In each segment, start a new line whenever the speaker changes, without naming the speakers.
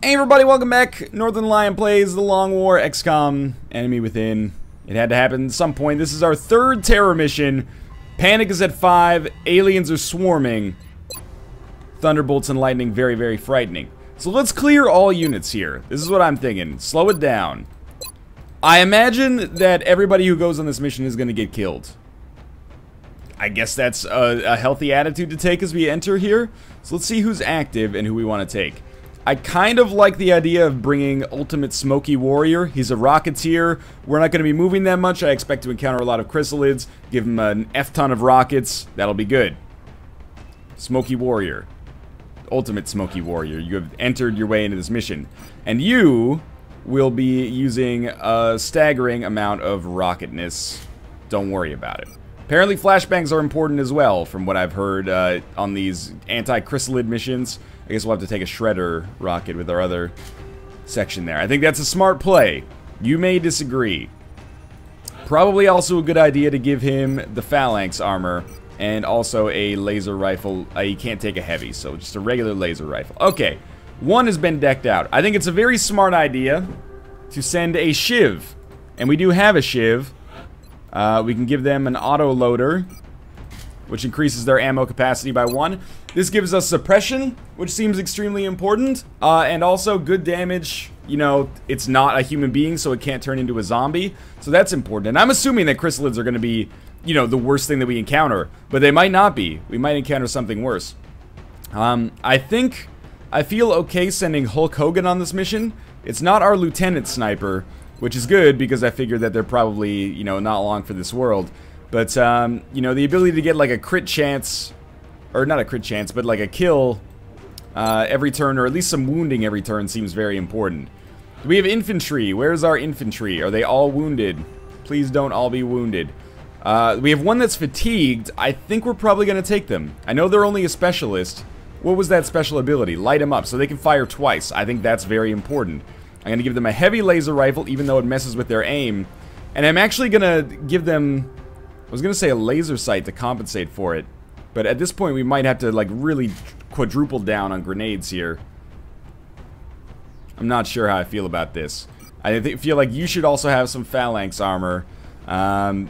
Hey everybody, welcome back. Northernlion plays The Long War, XCOM, Enemy Within. It had to happen at some point. This is our third terror mission. Panic is at 5, aliens are swarming. Thunderbolts and lightning, very, very frightening. So let's clear all units here. This is what I'm thinking. Slow it down. I imagine that everybody who goes on this mission is going to get killed. I guess that's a, a healthy attitude to take as we enter here. So let's see who's active and who we want to take. I kind of like the idea of bringing Ultimate Smoky Warrior. He's a Rocketeer. We're not going to be moving that much. I expect to encounter a lot of Chrysalids. Give him an F-ton of rockets. That'll be good. Smoky Warrior. Ultimate Smoky Warrior. You have entered your way into this mission. And you will be using a staggering amount of rocketness. Don't worry about it. Apparently flashbangs are important as well, from what I've heard uh, on these anti-chrysalid missions. I guess we'll have to take a shredder rocket with our other section there. I think that's a smart play. You may disagree. Probably also a good idea to give him the phalanx armor and also a laser rifle. Uh, he can't take a heavy, so just a regular laser rifle. Okay, one has been decked out. I think it's a very smart idea to send a Shiv. And we do have a Shiv. Uh, we can give them an auto loader, which increases their ammo capacity by one. This gives us suppression, which seems extremely important, uh, and also good damage. You know, it's not a human being, so it can't turn into a zombie, so that's important. And I'm assuming that chrysalids are going to be, you know, the worst thing that we encounter, but they might not be. We might encounter something worse. Um, I think I feel okay sending Hulk Hogan on this mission. It's not our lieutenant sniper, which is good because I figured that they're probably, you know, not long for this world. But, um, you know, the ability to get like a crit chance, or not a crit chance, but like a kill uh, every turn, or at least some wounding every turn seems very important. We have infantry? Where's our infantry? Are they all wounded? Please don't all be wounded. Uh, we have one that's fatigued. I think we're probably going to take them. I know they're only a specialist. What was that special ability? Light them up so they can fire twice. I think that's very important. I'm going to give them a heavy laser rifle, even though it messes with their aim. And I'm actually going to give them... I was going to say a laser sight to compensate for it. But at this point, we might have to, like, really quadruple down on grenades here. I'm not sure how I feel about this. I feel like you should also have some phalanx armor. Um,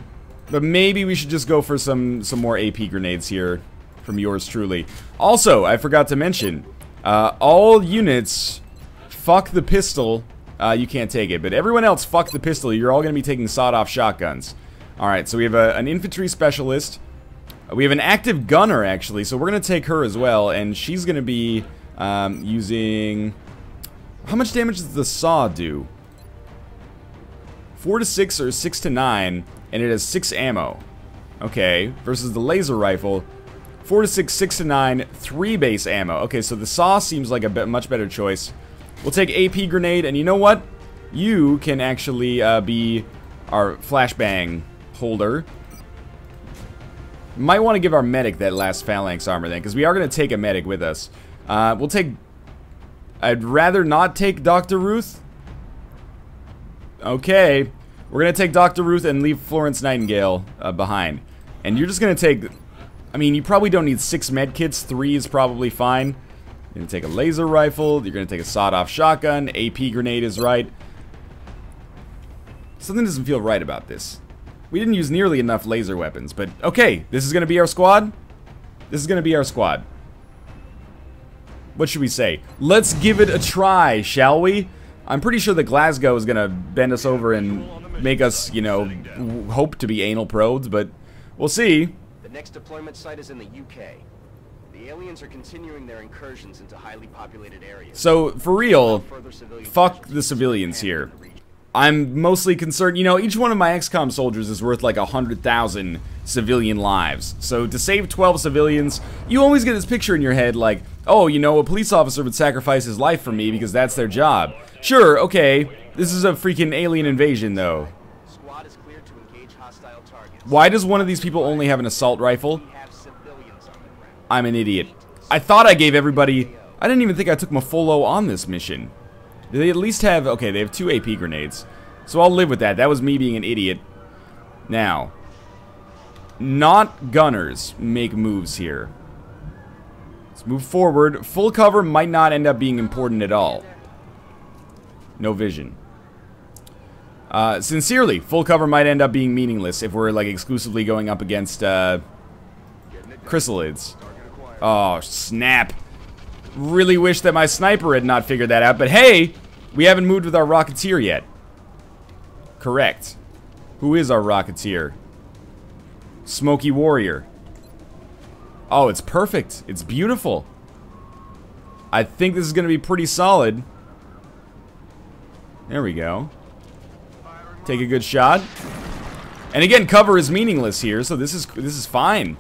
but maybe we should just go for some, some more AP grenades here from yours truly. Also, I forgot to mention, uh, all units fuck the pistol. Uh, you can't take it. But everyone else, fuck the pistol. You're all going to be taking sawed-off shotguns. Alright, so we have a, an infantry specialist. We have an active gunner, actually, so we're going to take her as well. And she's going to be um, using... How much damage does the saw do? 4 to 6 or 6 to 9, and it has 6 ammo. Okay, versus the laser rifle, 4 to 6, 6 to 9, 3 base ammo. Okay, so the saw seems like a bit, much better choice. We'll take AP grenade, and you know what? You can actually uh, be our flashbang holder. Might want to give our medic that last phalanx armor then, because we are going to take a medic with us. Uh, we'll take... I'd rather not take Dr. Ruth. Okay. We're going to take Dr. Ruth and leave Florence Nightingale uh, behind. And you're just going to take... I mean, you probably don't need six medkits. Three is probably fine. You're going to take a laser rifle. You're going to take a sawed-off shotgun. AP grenade is right. Something doesn't feel right about this. We didn't use nearly enough laser weapons, but okay, this is going to be our squad. This is going to be our squad. What should we say? Let's give it a try, shall we? I'm pretty sure that Glasgow is going to bend us over and make us, you know, hope to be anal probes, but we'll see.
The next deployment site is in the UK. The aliens are continuing their incursions into highly populated areas.
So, for real, fuck the civilians here. I'm mostly concerned, you know, each one of my XCOM soldiers is worth like a 100,000 civilian lives. So to save 12 civilians, you always get this picture in your head like, oh, you know, a police officer would sacrifice his life for me because that's their job. Sure, okay, this is a freaking alien invasion though. Why does one of these people only have an assault rifle? I'm an idiot. I thought I gave everybody... I didn't even think I took Mafolo on this mission. They at least have... Okay, they have two AP grenades. So I'll live with that. That was me being an idiot. Now, not gunners make moves here. Let's move forward. Full cover might not end up being important at all. No vision. Uh, sincerely, full cover might end up being meaningless if we're like exclusively going up against uh, chrysalids. Oh, snap. Really wish that my sniper had not figured that out, but hey, we haven't moved with our Rocketeer yet. Correct. Who is our Rocketeer? Smoky Warrior. Oh, it's perfect. It's beautiful. I think this is going to be pretty solid. There we go. Take a good shot. And again, cover is meaningless here, so this is this is fine.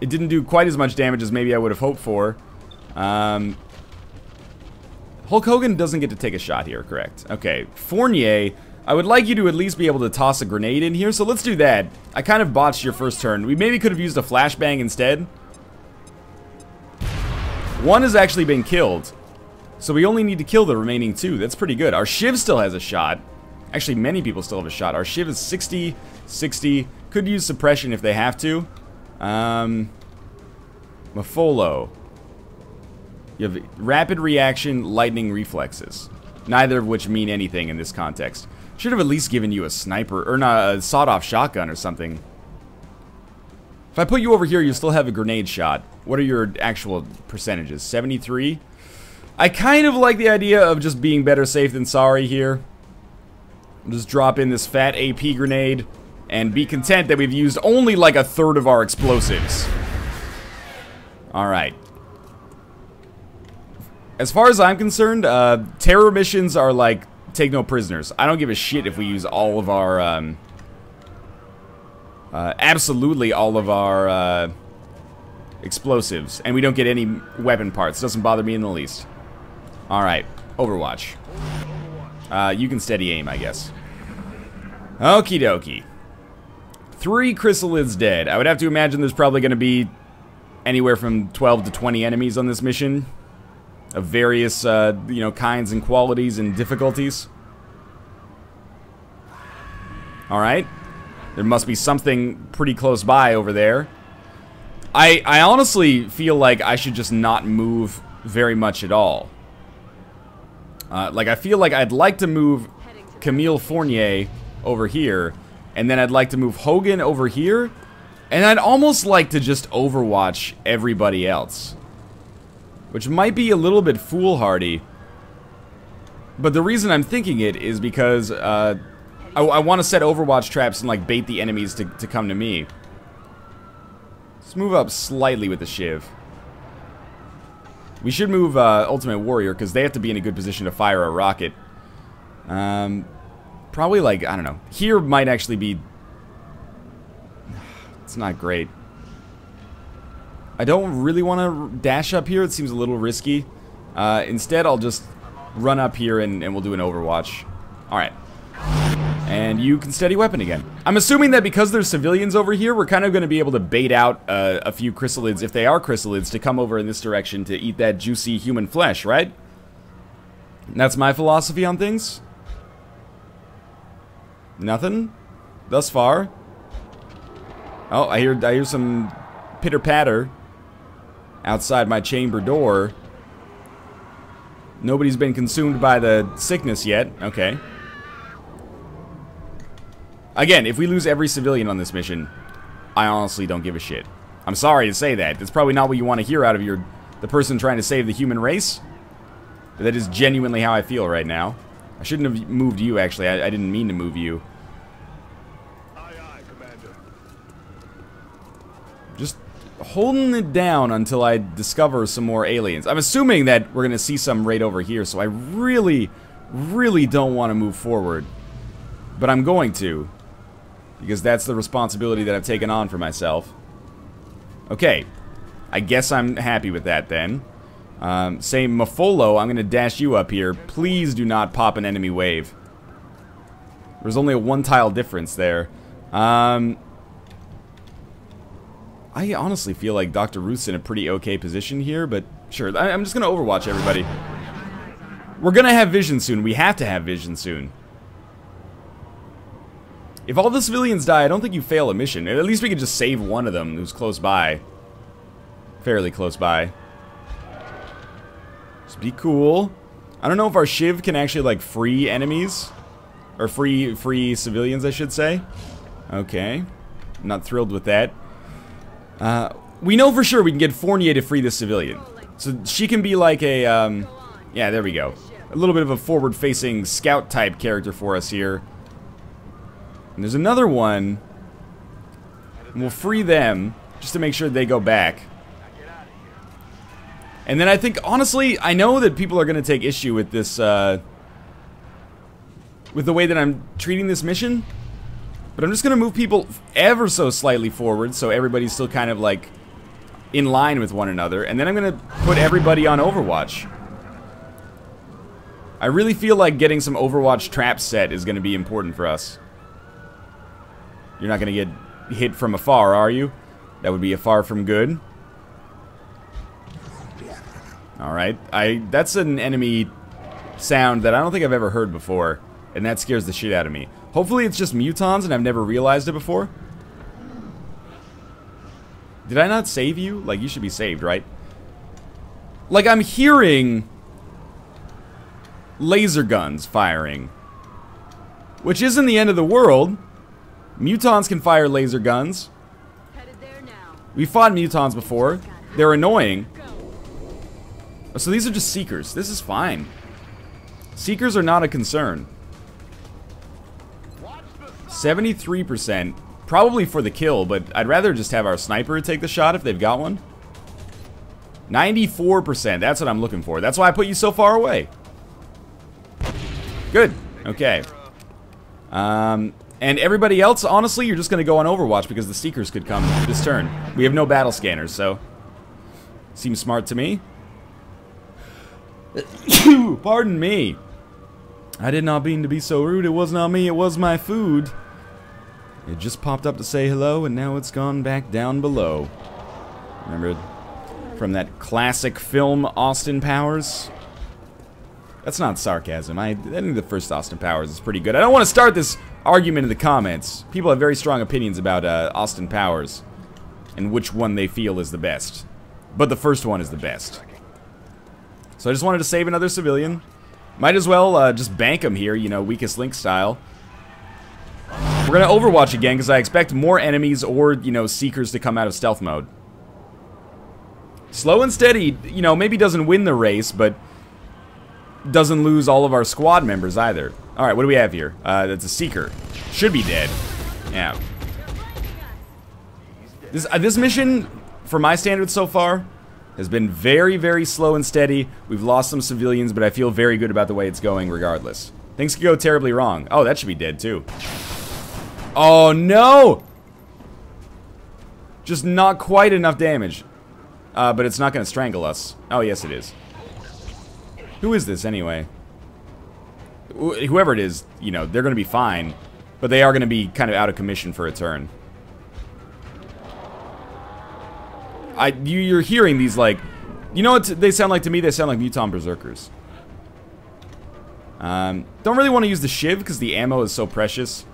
It didn't do quite as much damage as maybe I would have hoped for. Um, Hulk Hogan doesn't get to take a shot here, correct? Okay, Fournier, I would like you to at least be able to toss a grenade in here, so let's do that. I kind of botched your first turn. We maybe could have used a flashbang instead. One has actually been killed. So we only need to kill the remaining two. That's pretty good. Our Shiv still has a shot. Actually, many people still have a shot. Our Shiv is 60, 60. Could use suppression if they have to. Um, Mafolo. You have rapid reaction, lightning reflexes. Neither of which mean anything in this context. Should have at least given you a sniper, or not, a sawed-off shotgun or something. If I put you over here, you still have a grenade shot. What are your actual percentages? 73? I kind of like the idea of just being better safe than sorry here. just drop in this fat AP grenade and be content that we've used only like a third of our explosives. Alright. As far as I'm concerned, uh, terror missions are like, take no prisoners. I don't give a shit if we use all of our, um, uh, absolutely all of our, uh, explosives. And we don't get any weapon parts. Doesn't bother me in the least. Alright, Overwatch. Uh, you can steady aim, I guess. Okie dokie. Three chrysalids dead. I would have to imagine there's probably going to be anywhere from 12 to 20 enemies on this mission. Of various, uh, you know, kinds and qualities and difficulties. Alright. There must be something pretty close by over there. I, I honestly feel like I should just not move very much at all. Uh, like, I feel like I'd like to move Camille Fournier over here, and then I'd like to move Hogan over here, and I'd almost like to just overwatch everybody else. Which might be a little bit foolhardy. But the reason I'm thinking it is because uh, I, I want to set overwatch traps and like bait the enemies to, to come to me. Let's move up slightly with the Shiv. We should move uh, Ultimate Warrior, because they have to be in a good position to fire a rocket. Um, probably like, I don't know. Here might actually be... It's not great. I don't really want to dash up here. It seems a little risky. Uh, instead, I'll just run up here and, and we'll do an Overwatch. Alright. And you can steady weapon again. I'm assuming that because there's civilians over here, we're kind of going to be able to bait out uh, a few chrysalids, if they are chrysalids, to come over in this direction to eat that juicy human flesh, right? And that's my philosophy on things. Nothing? Thus far? Oh, I hear I hear some pitter-patter outside my chamber door. Nobody's been consumed by the sickness yet. Okay. Again, if we lose every civilian on this mission, I honestly don't give a shit. I'm sorry to say that. That's probably not what you want to hear out of your the person trying to save the human race. But that is genuinely how I feel right now. I shouldn't have moved you, actually. I, I didn't mean to move you. Aye, aye, Commander. Just holding it down until I discover some more aliens. I'm assuming that we're going to see some right over here, so I really, really don't want to move forward. But I'm going to. Because that's the responsibility that I've taken on for myself. Okay. I guess I'm happy with that then. Um, say Mafolo, I'm going to dash you up here. Please do not pop an enemy wave. There's only a one tile difference there. Um, I honestly feel like Dr. Ruth's in a pretty okay position here, but sure. I, I'm just going to overwatch everybody. We're going to have vision soon. We have to have vision soon. If all the civilians die, I don't think you fail a mission. At least we could just save one of them who's close by. Fairly close by. Just be cool. I don't know if our Shiv can actually, like, free enemies. Or free, free civilians, I should say. Okay. I'm not thrilled with that. Uh, we know for sure we can get Fournier to free the civilian. So she can be like a, um, yeah, there we go. A little bit of a forward-facing scout-type character for us here. And there's another one. And we'll free them, just to make sure they go back. And then I think, honestly, I know that people are going to take issue with this, uh, with the way that I'm treating this mission. But I'm just going to move people ever so slightly forward so everybody's still kind of like in line with one another. And then I'm going to put everybody on Overwatch. I really feel like getting some Overwatch trap set is going to be important for us. You're not going to get hit from afar, are you? That would be a far from good. Alright, I that's an enemy sound that I don't think I've ever heard before, and that scares the shit out of me. Hopefully it's just mutons and I've never realized it before. Did I not save you? Like, you should be saved, right? Like, I'm hearing laser guns firing. Which isn't the end of the world. Mutons can fire laser guns. We fought mutons before. They're annoying. So these are just Seekers. This is fine. Seekers are not a concern. 73%. Probably for the kill, but I'd rather just have our sniper take the shot if they've got one. 94%. That's what I'm looking for. That's why I put you so far away. Good. Okay. Um, and everybody else, honestly, you're just going to go on Overwatch because the Seekers could come this turn. We have no battle scanners, so... Seems smart to me. Pardon me. I did not mean to be so rude. It was not me. It was my food. It just popped up to say hello, and now it's gone back down below. Remember from that classic film, Austin Powers? That's not sarcasm. I, I think the first Austin Powers is pretty good. I don't want to start this argument in the comments. People have very strong opinions about uh, Austin Powers and which one they feel is the best. But the first one is the best. So I just wanted to save another civilian. Might as well uh, just bank him here, you know, weakest link style. We're going to Overwatch again because I expect more enemies or, you know, Seekers to come out of stealth mode. Slow and steady, you know, maybe doesn't win the race, but doesn't lose all of our squad members either. Alright, what do we have here? Uh, that's a Seeker. Should be dead. Yeah. This, uh, this mission, for my standards so far, has been very, very slow and steady. We've lost some civilians, but I feel very good about the way it's going regardless. Things could go terribly wrong. Oh, that should be dead too. Oh, no! Just not quite enough damage. Uh, but it's not going to strangle us. Oh, yes it is. Who is this anyway? Wh whoever it is, you know, they're going to be fine. But they are going to be kind of out of commission for a turn. I, you, you're hearing these, like... You know what they sound like to me? They sound like Muton Berserkers. Um, don't really want to use the Shiv because the ammo is so precious.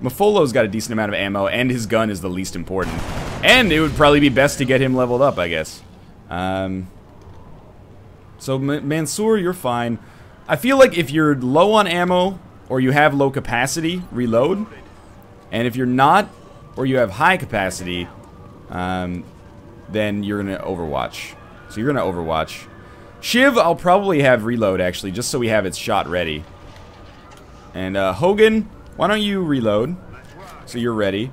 Mafolo's got a decent amount of ammo, and his gun is the least important. And it would probably be best to get him leveled up, I guess. Um, so, M Mansoor, you're fine. I feel like if you're low on ammo, or you have low capacity, reload. And if you're not, or you have high capacity, um, then you're going to Overwatch. So you're going to Overwatch. Shiv, I'll probably have reload, actually, just so we have its shot ready. And uh, Hogan, why don't you reload? So you're ready.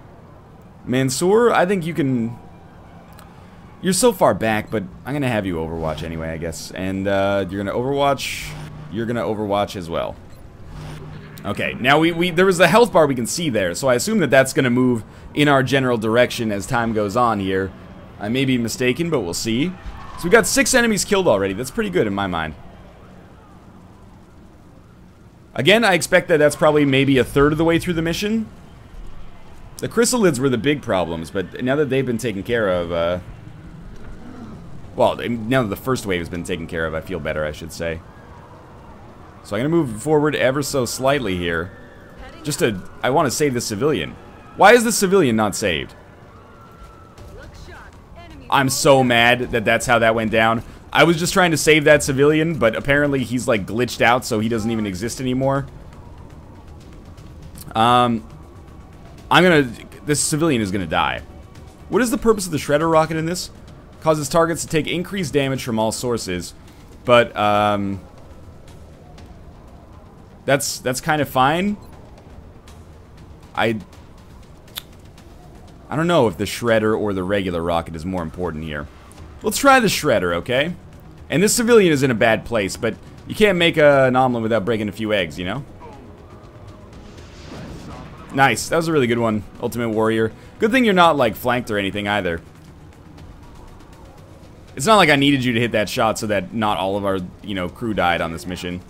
Mansoor, I think you can... You're so far back, but I'm going to have you Overwatch anyway, I guess. And uh, you're going to Overwatch. You're going to Overwatch as well. Okay, now we, we there was a health bar we can see there, so I assume that that's going to move in our general direction as time goes on here. I may be mistaken, but we'll see. So we got six enemies killed already. That's pretty good in my mind. Again, I expect that that's probably maybe a third of the way through the mission. The chrysalids were the big problems, but now that they've been taken care of, uh... Well, now that the first wave has been taken care of, I feel better, I should say. So I'm going to move forward ever so slightly here. Just to... I want to save the civilian. Why is the civilian not saved? I'm so mad that that's how that went down. I was just trying to save that civilian, but apparently he's like glitched out, so he doesn't even exist anymore. Um, I'm gonna, this civilian is gonna die. What is the purpose of the Shredder rocket in this? Causes targets to take increased damage from all sources, but, um, that's, that's kind of fine. I, I don't know if the Shredder or the regular rocket is more important here. Let's try the Shredder, okay? And this civilian is in a bad place, but you can't make a, an omelet without breaking a few eggs, you know? Nice. That was a really good one, Ultimate Warrior. Good thing you're not, like, flanked or anything either. It's not like I needed you to hit that shot so that not all of our, you know, crew died on this mission.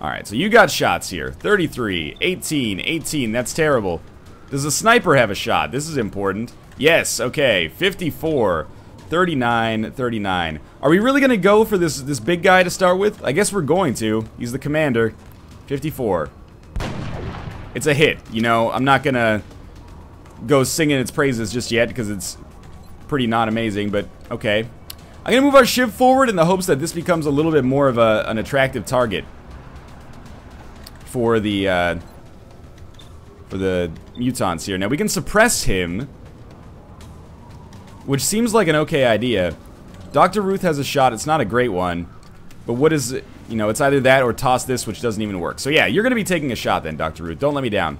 Alright, so you got shots here. 33, 18, 18. That's terrible. Does a sniper have a shot? This is important. Yes, okay. 54, 39, 39. Are we really going to go for this, this big guy to start with? I guess we're going to. He's the commander. 54. It's a hit, you know. I'm not going to go singing its praises just yet because it's pretty not amazing, but okay. I'm to move our Shiv forward in the hopes that this becomes a little bit more of a, an attractive target for the, uh, for the mutons here. Now, we can suppress him, which seems like an okay idea. Dr. Ruth has a shot. It's not a great one, but what is it? You know, it's either that or toss this, which doesn't even work. So yeah, you're going to be taking a shot then, Dr. Ruth. Don't let me down.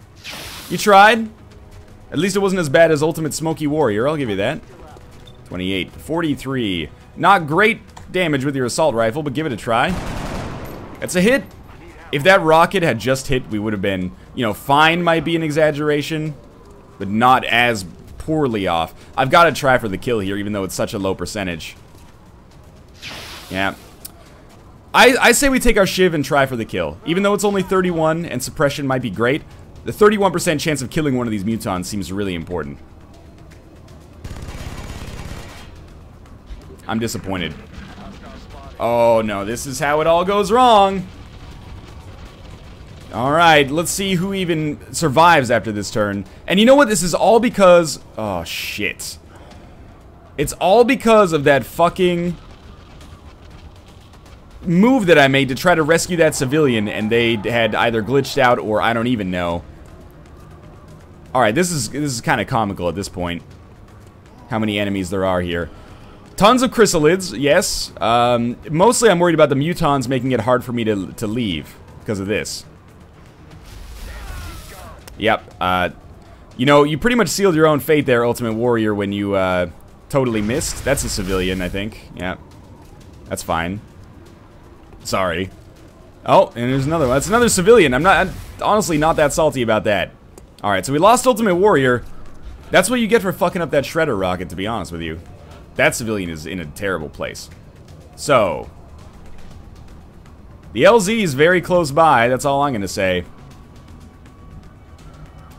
You tried. At least it wasn't as bad as Ultimate Smoky Warrior. I'll give you that. 28. 43. Not great damage with your assault rifle, but give it a try. That's a hit. If that rocket had just hit, we would have been, you know, fine might be an exaggeration, but not as poorly off. I've got to try for the kill here, even though it's such a low percentage. Yeah, I, I say we take our Shiv and try for the kill. Even though it's only 31 and suppression might be great, the 31% chance of killing one of these mutons seems really important. I'm disappointed. Oh no, this is how it all goes wrong. Alright, let's see who even survives after this turn. And you know what? This is all because... Oh, shit. It's all because of that fucking move that I made to try to rescue that civilian, and they had either glitched out or I don't even know. Alright, this is this is kind of comical at this point. How many enemies there are here. Tons of chrysalids, yes. Um, mostly I'm worried about the mutons making it hard for me to, to leave because of this. Yep. Uh, you know, you pretty much sealed your own fate there, Ultimate Warrior, when you uh, totally missed. That's a civilian, I think. Yeah. That's fine. Sorry. Oh, and there's another one. That's another civilian. I'm not, I'm honestly not that salty about that. Alright, so we lost Ultimate Warrior. That's what you get for fucking up that Shredder rocket, to be honest with you. That civilian is in a terrible place. So. The LZ is very close by, that's all I'm gonna say.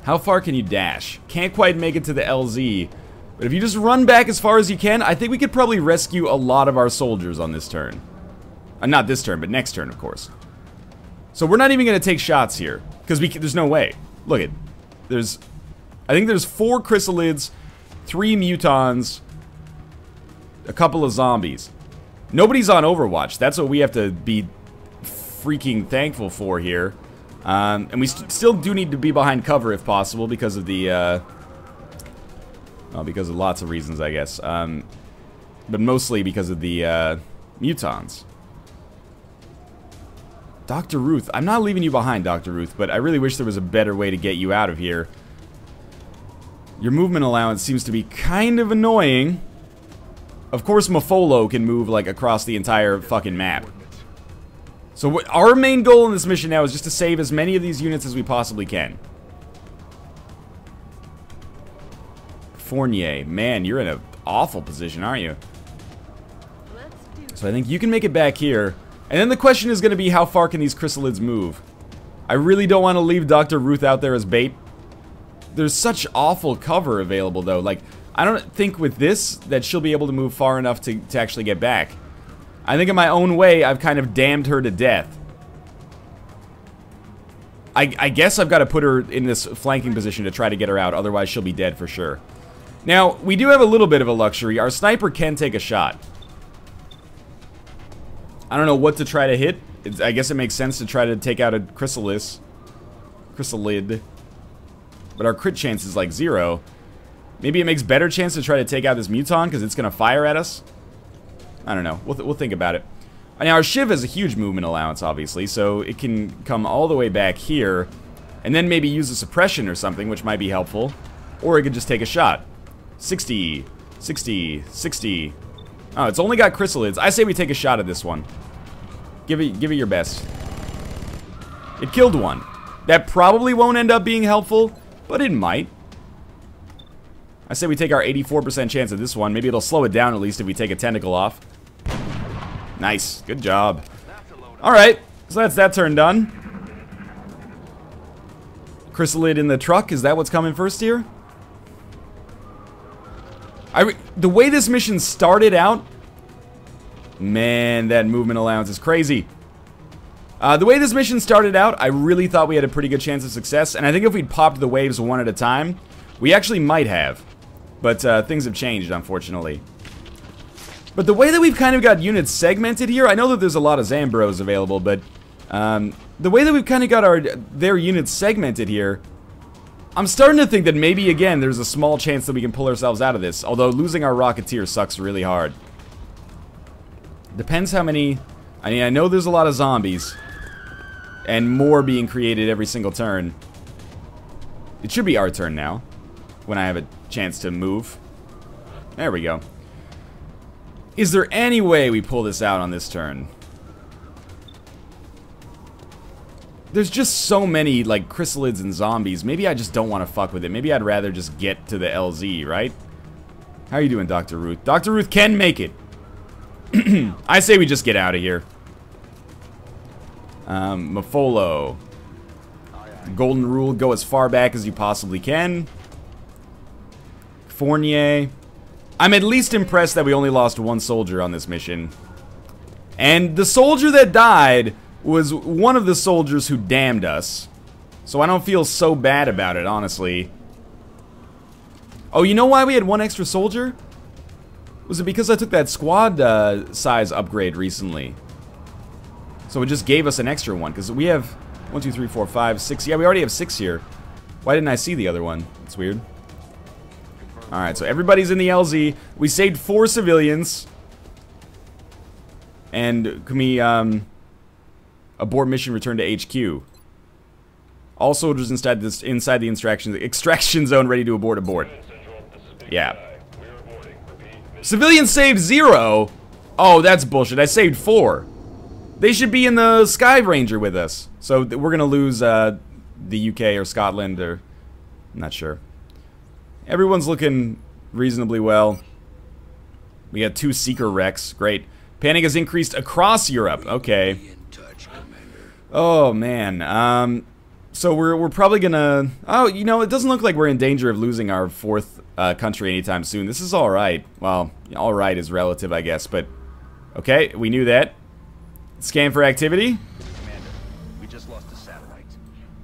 How far can you dash? Can't quite make it to the LZ. But if you just run back as far as you can, I think we could probably rescue a lot of our soldiers on this turn. Uh, not this turn, but next turn, of course. So we're not even going to take shots here. Because we there's no way. Look at There's... I think there's four chrysalids, three mutons, a couple of zombies. Nobody's on Overwatch. That's what we have to be freaking thankful for here. Um, and we st still do need to be behind cover if possible because of the... Uh, well, because of lots of reasons, I guess. Um, but mostly because of the uh, mutons. Dr. Ruth. I'm not leaving you behind, Dr. Ruth, but I really wish there was a better way to get you out of here. Your movement allowance seems to be kind of annoying. Of course, Mafolo can move, like, across the entire fucking map. So our main goal in this mission now is just to save as many of these units as we possibly can. Fournier. Man, you're in an awful position, aren't you? So I think you can make it back here. And then the question is going to be how far can these chrysalids move? I really don't want to leave Dr. Ruth out there as bait. There's such awful cover available though. Like, I don't think with this that she'll be able to move far enough to, to actually get back. I think in my own way, I've kind of damned her to death. I, I guess I've got to put her in this flanking position to try to get her out, otherwise she'll be dead for sure. Now, we do have a little bit of a luxury. Our sniper can take a shot. I don't know what to try to hit. It's, I guess it makes sense to try to take out a Chrysalis. Chrysalid. But our crit chance is like zero. Maybe it makes better chance to try to take out this Muton because it's going to fire at us. I don't know. We'll, th we'll think about it. Now, our Shiv has a huge movement allowance, obviously, so it can come all the way back here, and then maybe use a suppression or something, which might be helpful. Or it could just take a shot. 60, 60, 60. Oh, it's only got chrysalids. I say we take a shot at this one. Give it, give it your best. It killed one. That probably won't end up being helpful, but it might. I say we take our 84% chance at this one. Maybe it'll slow it down at least if we take a tentacle off. Nice. Good job. Alright. So that's that turn done. Chrysalid in the truck. Is that what's coming first here? I the way this mission started out... Man, that movement allowance is crazy. Uh, the way this mission started out, I really thought we had a pretty good chance of success. And I think if we'd popped the waves one at a time, we actually might have. But uh, things have changed, unfortunately. But the way that we've kind of got units segmented here, I know that there's a lot of Zambros available, but um, the way that we've kind of got our their units segmented here, I'm starting to think that maybe, again, there's a small chance that we can pull ourselves out of this. Although losing our Rocketeer sucks really hard. Depends how many... I mean, I know there's a lot of zombies. And more being created every single turn. It should be our turn now. When I have a chance to move. There we go. Is there any way we pull this out on this turn? There's just so many, like, chrysalids and zombies. Maybe I just don't want to fuck with it. Maybe I'd rather just get to the LZ, right? How are you doing, Dr. Ruth? Dr. Ruth can make it. I say we just get out of here. Um, Mafolo. Golden rule, go as far back as you possibly can. Fournier. I'm at least impressed that we only lost one soldier on this mission. And the soldier that died was one of the soldiers who damned us. So I don't feel so bad about it, honestly. Oh, you know why we had one extra soldier? Was it because I took that squad uh, size upgrade recently? So it just gave us an extra one, because we have one, two, three, four, five, six. Yeah, we already have six here. Why didn't I see the other one? It's weird. Alright, so everybody's in the LZ. We saved four civilians. And can we, um... Abort mission, return to HQ. All soldiers inside this inside the extraction extraction zone ready to abort abort. Yeah. Civilians saved zero? Oh, that's bullshit. I saved four. They should be in the Sky Ranger with us. So we're gonna lose uh, the UK or Scotland or... I'm not sure. Everyone's looking reasonably well. We got two Seeker wrecks. Great. Panic has increased across Europe. Okay. Oh, man. Um, so we're, we're probably gonna... Oh, you know, it doesn't look like we're in danger of losing our fourth uh, country anytime soon. This is alright. Well, alright is relative, I guess, but... Okay, we knew that. Scan for activity.
Commander, we just lost a satellite.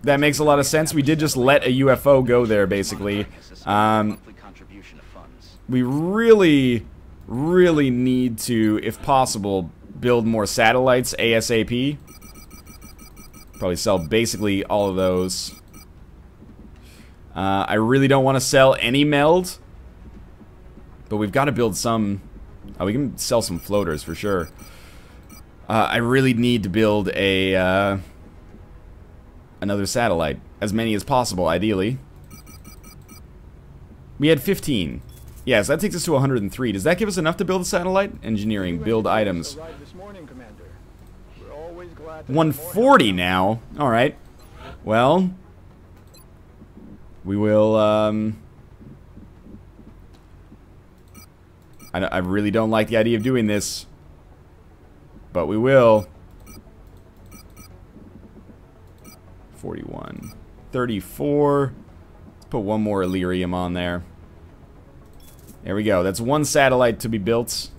That makes a lot of sense. We did just let a UFO go there, basically. Um, we really, really need to, if possible, build more satellites ASAP. Probably sell basically all of those. Uh, I really don't want to sell any meld. But we've got to build some... Oh, we can sell some floaters for sure. Uh, I really need to build a... Uh, another satellite. As many as possible, ideally. We had 15. Yes, that takes us to 103. Does that give us enough to build a satellite? Engineering, build items.
Morning, Commander. We're always glad to have more
140 now. Alright. Well. We will, um... I, I really don't like the idea of doing this. But we will. 41. 34. Let's put one more Elerium on there. There we go. That's one satellite to be built.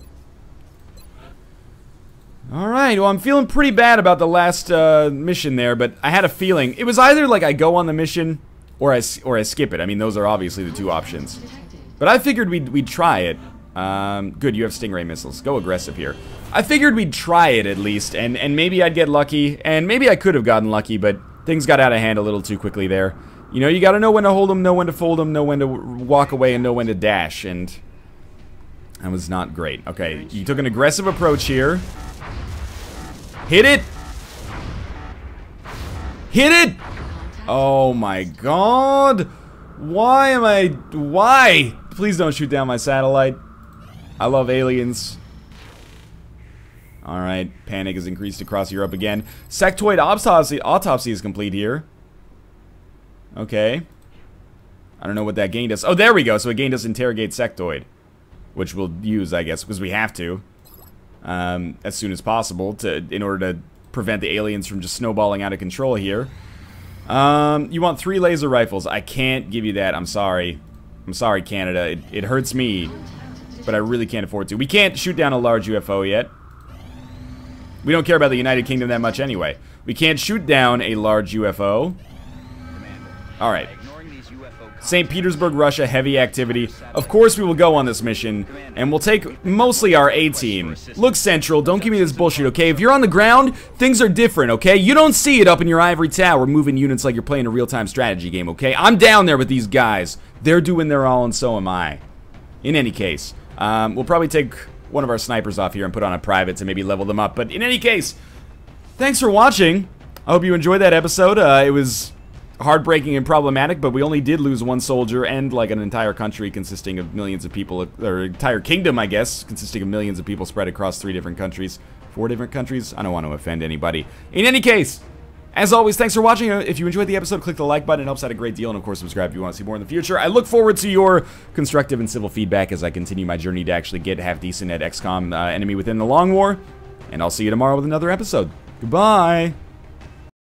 Alright, well I'm feeling pretty bad about the last uh, mission there, but I had a feeling. It was either like I go on the mission, or I, or I skip it. I mean, those are obviously the two options. But I figured we'd, we'd try it. Um, good, you have Stingray missiles. Go aggressive here. I figured we'd try it at least, and, and maybe I'd get lucky, and maybe I could have gotten lucky, but things got out of hand a little too quickly there. You know, you gotta know when to hold them, know when to fold them, know when to walk away, and know when to dash, and that was not great. Okay, you took an aggressive approach here. Hit it! Hit it! Oh my god! Why am I... Why? Please don't shoot down my satellite. I love aliens. Alright, panic is increased across Europe again. Sectoid autopsy, autopsy is complete here. Okay. I don't know what that gained us. Oh, there we go. So it gained us interrogate sectoid. Which we'll use, I guess, because we have to. Um, as soon as possible to in order to prevent the aliens from just snowballing out of control here. Um, you want three laser rifles. I can't give you that. I'm sorry. I'm sorry, Canada. It, it hurts me, but I really can't afford to. We can't shoot down a large UFO yet. We don't care about the United Kingdom that much anyway. We can't shoot down a large UFO. Alright. St. Petersburg, Russia, heavy activity. Of course we will go on this mission, and we'll take mostly our A-team. Look, Central, don't give me this bullshit, okay? If you're on the ground, things are different, okay? You don't see it up in your ivory tower moving units like you're playing a real-time strategy game, okay? I'm down there with these guys. They're doing their all, and so am I. In any case, um, we'll probably take one of our snipers off here and put on a private to maybe level them up. But in any case, thanks for watching. I hope you enjoyed that episode. Uh, it was heartbreaking and problematic, but we only did lose one soldier and like an entire country consisting of millions of people, or entire kingdom, I guess, consisting of millions of people spread across three different countries, four different countries. I don't want to offend anybody. In any case, as always, thanks for watching. If you enjoyed the episode, click the like button. It helps out a great deal. And of course, subscribe if you want to see more in the future. I look forward to your constructive and civil feedback as I continue my journey to actually get half decent at XCOM uh, Enemy Within the Long War. And I'll see you tomorrow with another episode. Goodbye.